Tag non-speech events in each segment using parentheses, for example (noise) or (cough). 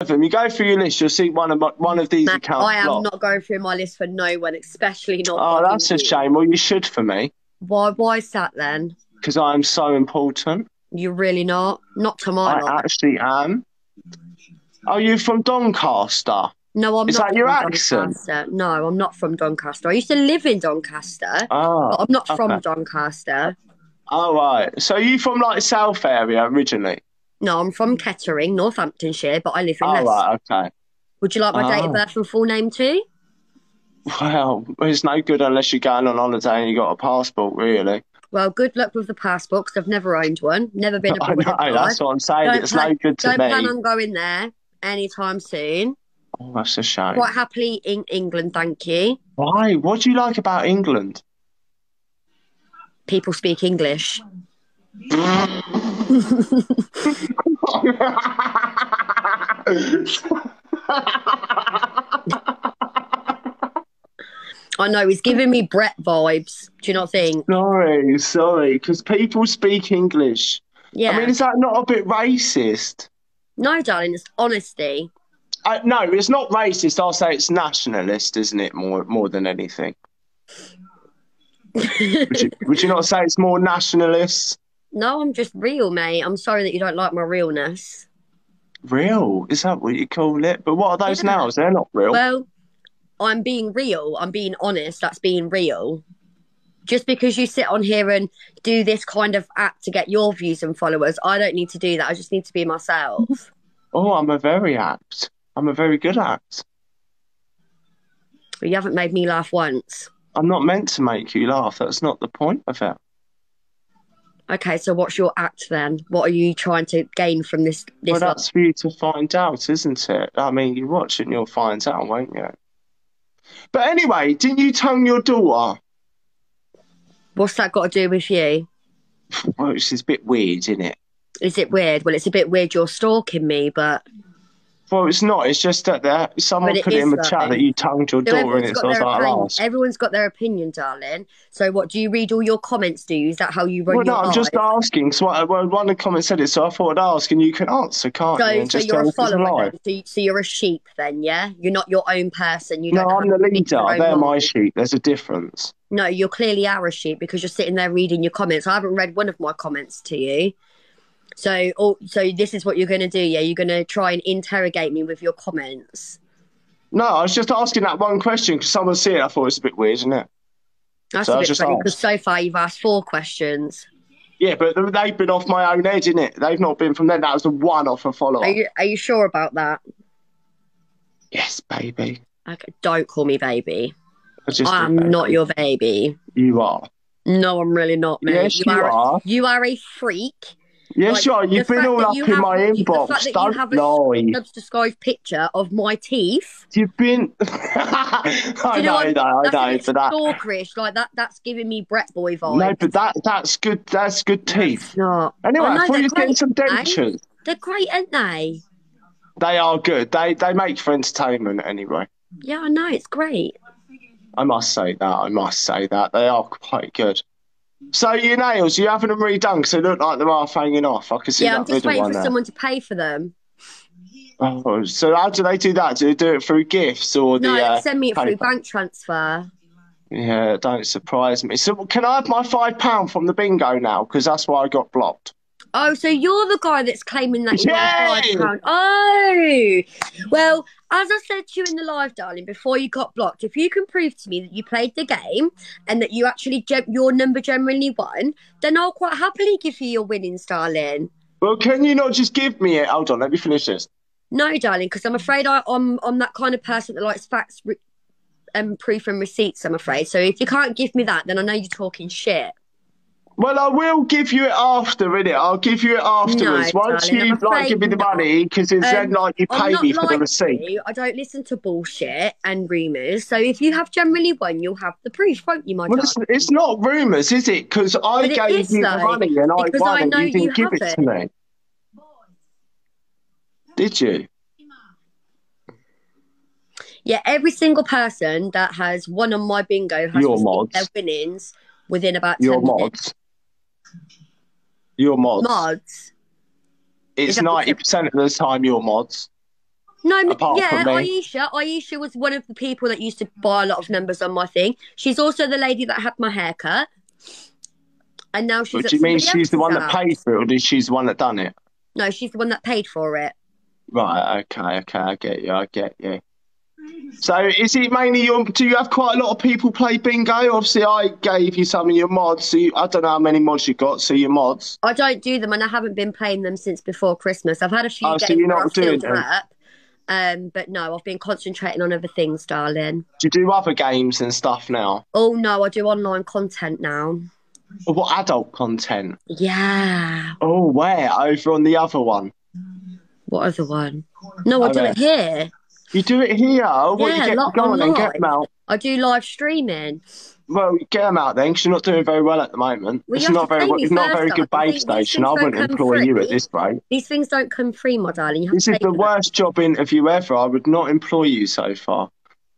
of them. You go through your list, you'll see one of my, one of these Matt, accounts. I am blocked. not going through my list for no one, especially not. Oh, that's a you. shame. Well, you should for me Why? Why is that then? because I am so important. You're really not. Not to my I knowledge. actually am. Are you from Doncaster? No, I'm Is not. that your from accent? Doncaster. No, I'm not from Doncaster. I used to live in Doncaster, Oh, but I'm not from okay. Doncaster. oh right. So are you from like South area originally? No, I'm from Kettering, Northamptonshire, but I live in Oh Leicester. right, okay. Would you like my date Oh. of birth and full name too? Well, it's no good unless you're going on holiday and you got a passport, really. Well, good luck with the passport because I've never owned one, never been (laughs) I abroad. know, my life. that's what I'm saying. Don't it's plan- no good to Don't plan on going there anytime soon. Oh, that's a shame. Quite happily in England, thank you. Why? What do you like about England? People speak English. (laughs) I know he's giving me Brett vibes. Do you not think? sorry, sorry, because people speak English. Yeah. I mean, is that not a bit racist? no, darling, it's honesty. I, no, it's not racist. I'll say it's nationalist, isn't it? More, more than anything. (laughs) Would you, would you not say it's more nationalist? No, I'm just real, mate. I'm sorry that you don't like my realness. Real? Is that what you call it? But what are those Yeah. nows? They're not real. Well, I'm being real. I'm being honest. That's being real. Just because you sit on here and do this kind of act to get your views and followers, I don't need to do that. I just need to be myself. (laughs) oh, I'm a very apt. I'm a very good act. But you haven't made me laugh once. I'm not meant to make you laugh. That's not the point of it. Okay, so what's your act then? What are you trying to gain from this? This Well, that's for you to find out, isn't it? I mean, you watch it and you'll find out, won't you? But anyway, didn't you tongue your daughter? what's that got to do with you? Well, it's a bit weird, isn't it? Is it weird? Well, it's a bit weird you're stalking me, but Well, it's not. It's just that there, someone it put it in the chat that you tongued your So daughter, and everyone's it's got, I like, opinion. everyone's got their opinion, darling. So what? Do you read all your comments? Do you? Is that how you run Well, no, I'm just asking. So, I, well, one of the comments said it, so I thought I'd ask, and you can answer, can't you? So, And so just you're a follower. Then. So, you- so you're a sheep then, yeah? You're not your own person. You No, don't I'm the leader. They're my sheep. There's a difference. No, you're clearly our sheep because you're sitting there reading your comments. I haven't read one of my comments to you. So, oh, so this is what you're going to do, yeah? You're going to try and interrogate me with your comments. No, I was just asking that one question because someone said it. I thought it was a bit weird, isn't it? That's So a bit just funny because so far you've asked four questions. Yeah, but they've been off my own head, isn't it? They've not been from there. That was the one off a follow Are up. you are you sure about that? Yes, baby. Okay, don't call me baby. I just I'm not your baby. You are. No, I'm really not, mate. Yes, you are. are. You are a freak. Yes, Like, sure. You've been all up in my the fact inbox. that Don't have a lie. Subscribed picture of my teeth. You've been. (laughs) I you know, I know, I know, but that. stalkerish. Like that. That's giving me Brett Boy vibes. No, but that that's good. That's good teeth. Not. Anyway, I I, thought you were getting some eh? mate. dentures. They're great, aren't they? They are good. They they make for entertainment anyway. Yeah, I know. It's great. I must say that. I must say that they are quite good. So your nails, you haven't them redone because they look like they're half hanging off. I can see yeah, that I'm just waiting for there. someone to pay for them. Oh, so how do they do that? Do they do it through gifts or the? No, uh, send me it through bank transfer. Yeah, don't surprise me. So can I have my five pound from the bingo now? Because that's why I got blocked. Oh, so you're the guy that's claiming that you won five pound. Oh, well, as I said to you in the live, darling, before you got blocked, if you can prove to me that you played the game and that you actually your number generally won, then I'll quite happily give you your winnings, darling. Well, can you not just give me it? Hold on, let me finish this. No, darling, because I'm afraid I, I'm I'm that kind of person that likes facts, re- um, proof, and receipts. I'm afraid. So if you can't give me that, then I know you're talking shit. Well, I will give you it after, innit? I'll give you it afterwards. No, Once darling, you like give me the not. money, because it's then Um, like you pay me for the receipt. I don't listen to bullshit and rumours. So if you have generally won, you'll have the proof, won't you, my Well, darling? it's, it's not rumours, is it? Because I But gave is, you the money and I won I and know you didn't you give it to me. Did you? Yeah, every single person that has won on my bingo has their winnings within about Your 10 minutes. Your mods. Mods. It's ninety percent of the time your mods. No, Apart yeah, from me. Aisha. Aisha was one of the people that used to buy a lot of numbers on my thing. She's also the lady that had my haircut. And now she's. But do you mean she's the one that paid for it, or did she's the one that done it? No, she's the one that paid for it. Right. Okay. Okay. I get you. I get you. So is it mainly your? Do you have quite a lot of people play bingo? Obviously, I gave you some of your mods. So you, I don't know how many mods you got. So your mods. I don't do them, and I haven't been playing them since before Christmas. I've had a few Oh, so games you're not doing them up. Um, but no, I've been concentrating on other things, darling. Do you do other games and stuff now? Oh no, I do online content now. What adult content? Yeah. Oh, where? Over on the other one. What other one? No, I do Okay. it here. You do it here. What Yeah, you get? lot Go on get them out. I do live streaming. Well, get them out then, because you're not doing very well at the moment. Well, it's not very, well, it's not very good base station. I wouldn't employ you at this rate. These things don't come free, my darling. You have This to is the for them. worst job interview ever. I would not employ you so far.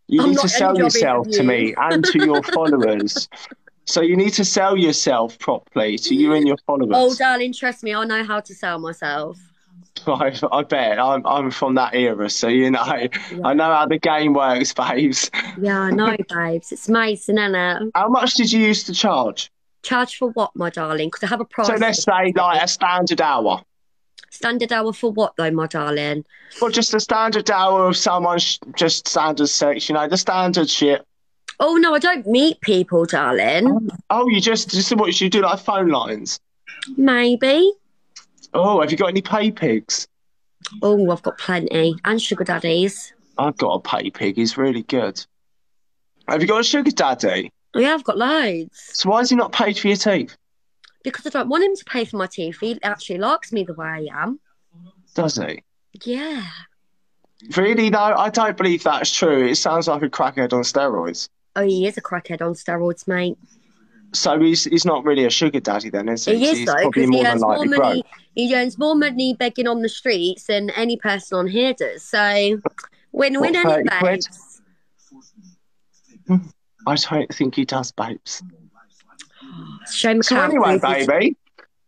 You I'm need to sell yourself to me and to your (laughs) followers. So you need to sell yourself properly to you and your followers. Oh, darling, trust me, I know how to sell myself. (laughs) I, I bet I'm I'm from that era, so you know I know how the game works, babes. Yeah, I know, babes. It's amazing, isn't it? How much did you used to charge? Charge for what, my darling? Because I have a price. So let's say like a standard hour. Standard hour for what, though, my darling? Well, just a standard hour of someone, sh- just standard sex, you know, the standard shit. Oh, no, I don't meet people, darling. Oh, oh you just, just what you do, like phone lines. Maybe. Oh, have you got any pay pigs? Oh, I've got plenty. And sugar daddies. I've got a pay pig. He's really good. Have you got a sugar daddy? Oh, yeah, I've got loads. So why is he not paid for your teeth? Because I don't want him to pay for my teeth. He actually likes me the way I am. Does he? Yeah. Really though, I don't believe that's true. It sounds like a crackhead on steroids. Oh, he is a crackhead on steroids, mate. So he's he's not really a sugar daddy then, is he? He is he's though, probably because he earns more money. broke. He earns more money begging on the streets than any person on here does. So, win-win, any babes. I don't think he does, babes. Shame So anyway, baby.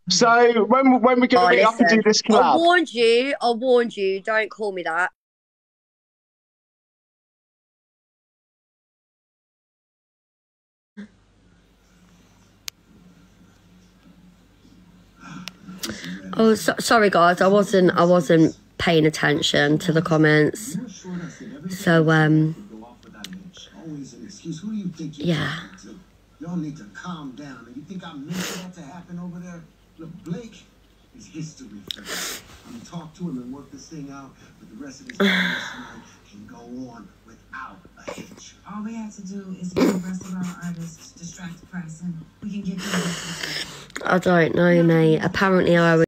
So when when we're Oh, going to meet up and do this I warned you. I warned you. Don't call me that. Oh, so, sorry, guys. I wasn't. I wasn't paying attention to the comments. So, um, Yeah. Y'all need to calm down. And you think I meant that to happen over there? Look, Blake is history. for. I'm gonna talk to him and work this thing out, but the rest of this business can go on without a hitch. All we have to do is get the rest of our artists, distract the press, and we can get you. I don't know, mate. Apparently, I was.